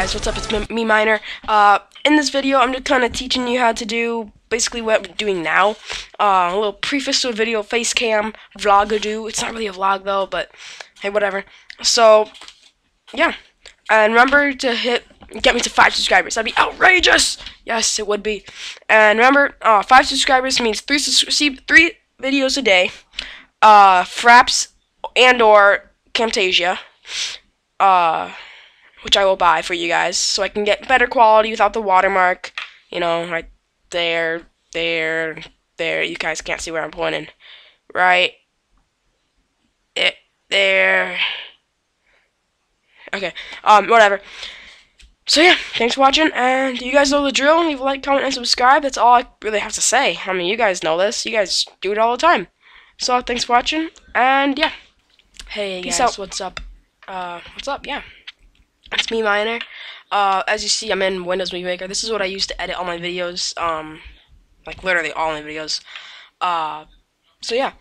guys, what's up? It's me, Miner. Uh, in this video, I'm just kind of teaching you how to do basically what I'm doing now. Uh, a little preface to a video, face cam, vlog-a-do. It's not really a vlog though, but hey, whatever. So, yeah. And remember to hit, get me to five subscribers. That'd be outrageous. Yes, it would be. And remember, uh, five subscribers means three, see, three videos a day. Uh, Fraps and or Camtasia. Uh, which I will buy for you guys, so I can get better quality without the watermark. You know, right there, there, there. You guys can't see where I'm pointing. Right. It there. Okay. Um. Whatever. So yeah, thanks for watching, and you guys know the drill. Leave a like, comment, and subscribe. That's all I really have to say. I mean, you guys know this. You guys do it all the time. So thanks for watching, and yeah. Hey Peace guys, out. what's up? Uh, what's up? Yeah. It's me, Miner. Uh, as you see, I'm in Windows Movie Maker. This is what I use to edit all my videos. Um, like literally all my videos. Uh, so yeah.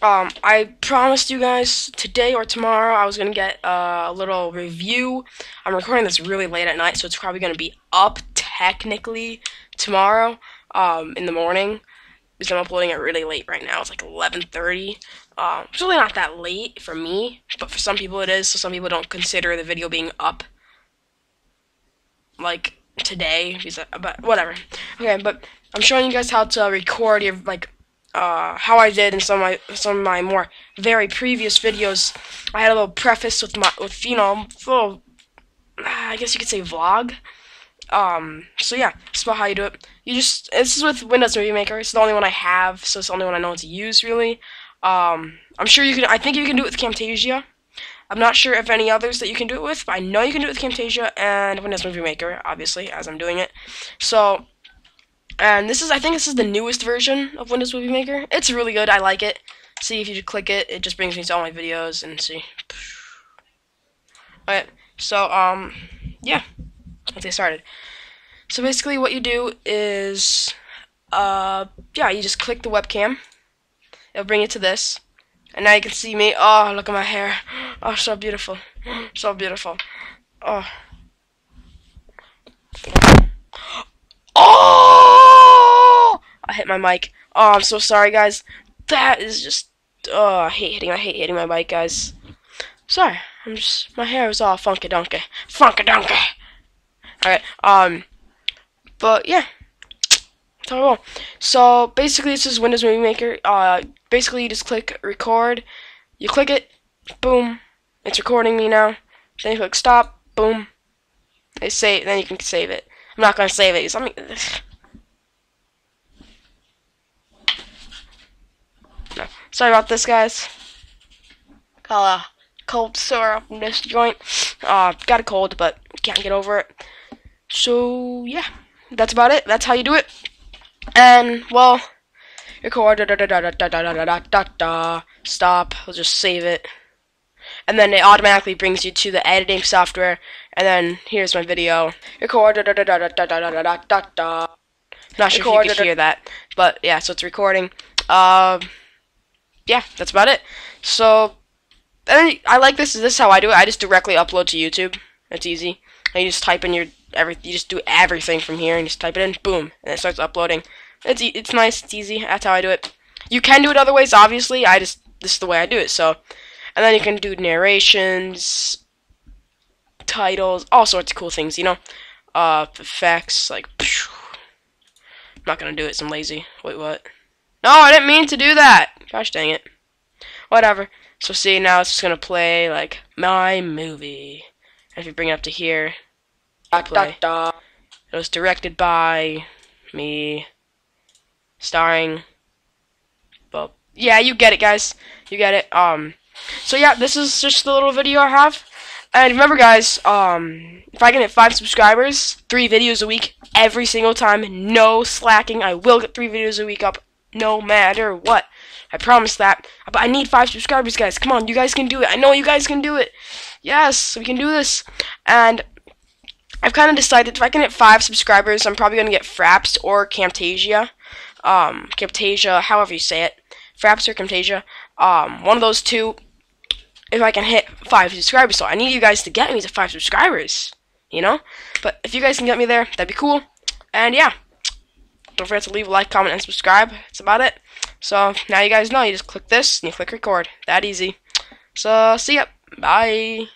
Um, I promised you guys today or tomorrow I was gonna get uh, a little review. I'm recording this really late at night, so it's probably gonna be up technically tomorrow. Um, in the morning because I'm uploading it really late right now. It's like 11:30. Um, it's really not that late for me, but for some people it is. So some people don't consider the video being up like today. But whatever. Okay, but I'm showing you guys how to record your like uh, how I did in some of my some of my more very previous videos. I had a little preface with my with you know little I guess you could say vlog. Um, so yeah, that's about how you do it. You just, this is with Windows Movie Maker. It's the only one I have, so it's the only one I know how to use, really. Um, I'm sure you can, I think you can do it with Camtasia. I'm not sure if any others that you can do it with, but I know you can do it with Camtasia and Windows Movie Maker, obviously, as I'm doing it. So, and this is, I think this is the newest version of Windows Movie Maker. It's really good, I like it. See, if you click it, it just brings me to all my videos, and see. Alright, so, um, yeah let's get started. So basically what you do is, uh, yeah, you just click the webcam. It'll bring you to this. And now you can see me. Oh, look at my hair. Oh, so beautiful. So beautiful. Oh. Oh! I hit my mic. Oh, I'm so sorry, guys. That is just... Oh, I hate hitting. I hate hitting my mic, guys. Sorry. I'm just... My hair is all funky donkey. Funky donkey. Alright, um, but yeah. So basically, this is Windows Movie Maker. Uh, basically, you just click record. You click it, boom, it's recording me now. Then you click stop, boom. They say, then you can save it. I'm not gonna save it. No. Sorry about this, guys. Got a cold sore up in this joint. Uh, got a cold, but can't get over it. So yeah, that's about it. That's how you do it. And well, record da da da da da da da da da da. Stop. I'll just save it. And then it automatically brings you to the editing software. And then here's my video. Record da da da da da da da da da da. Not sure if you can hear that, but yeah. So it's recording. Um, yeah, that's about it. So, I like this. Is this is how I do it. I just directly upload to YouTube. It's easy. And you just type in your every you just do everything from here and just type it in, boom, and it starts uploading. It's it's nice, it's easy. That's how I do it. You can do it other ways, obviously. I just this is the way I do it. So, and then you can do narrations, titles, all sorts of cool things. You know, uh, effects like. Phew. I'm not gonna do it. I'm lazy. Wait, what? No, I didn't mean to do that. Gosh dang it. Whatever. So see, now it's just gonna play like my movie. If you bring it up to here, Da, da, da. It was directed by me, starring. Well, yeah, you get it, guys. You get it. Um, so yeah, this is just the little video I have. And remember, guys, um, if I can hit five subscribers, three videos a week every single time, no slacking. I will get three videos a week up, no matter what. I promise that. But I need five subscribers, guys. Come on, you guys can do it. I know you guys can do it. Yes, we can do this. And I've kind of decided if I can hit five subscribers, I'm probably gonna get Fraps or Camtasia, um, Camtasia, however you say it, Fraps or Camtasia, um, one of those two. If I can hit five subscribers, so I need you guys to get me to five subscribers. you know. But if you guys can get me there, that'd be cool. And yeah, don't forget to leave a like, comment, and subscribe. That's about it. So now you guys know. You just click this and you click record. That easy. So see ya. Bye.